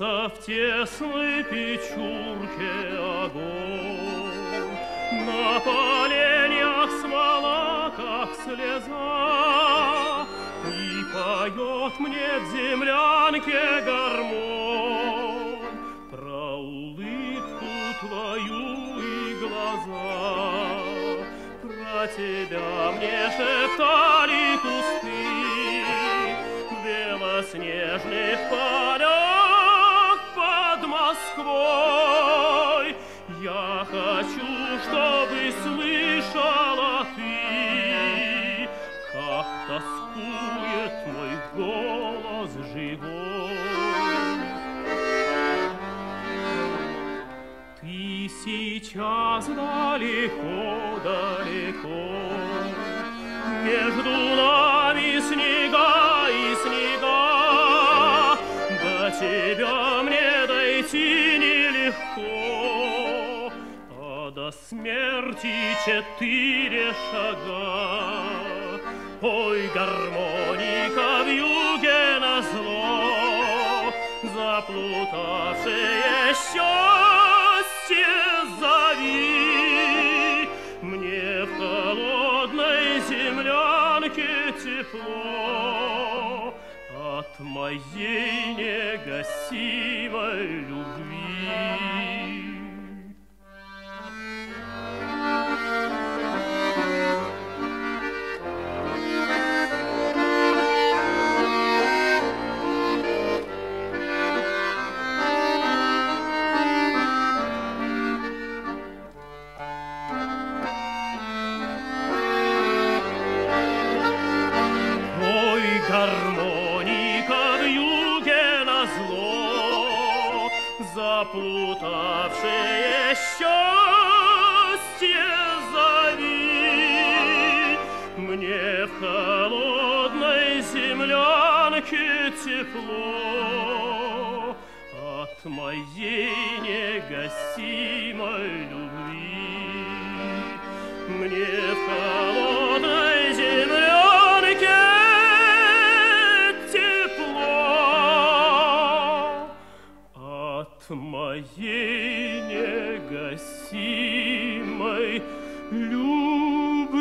Томится в тесной печурке огонь. На поленьях смола, как слеза, И поет мне в землянке гармонь Про улыбку твою и глаза. Про тебя мне шептали кусты белоснежных под Москвой. Я хочу, чтобы слышала ты, Как тоскует мой голос живой. Ты сейчас далеко-далеко, Между нами нелегко, А до смерти четыре шага. Ой, гармоника в юге назло, Заплутавшее счастье зови. Мне в холодной землянке тепло От моей негасимой любви. Заплутавшее счастье зови. Мне в холодной землянке тепло От моей негасимой любви. Мне в холодной моей негасимой любви.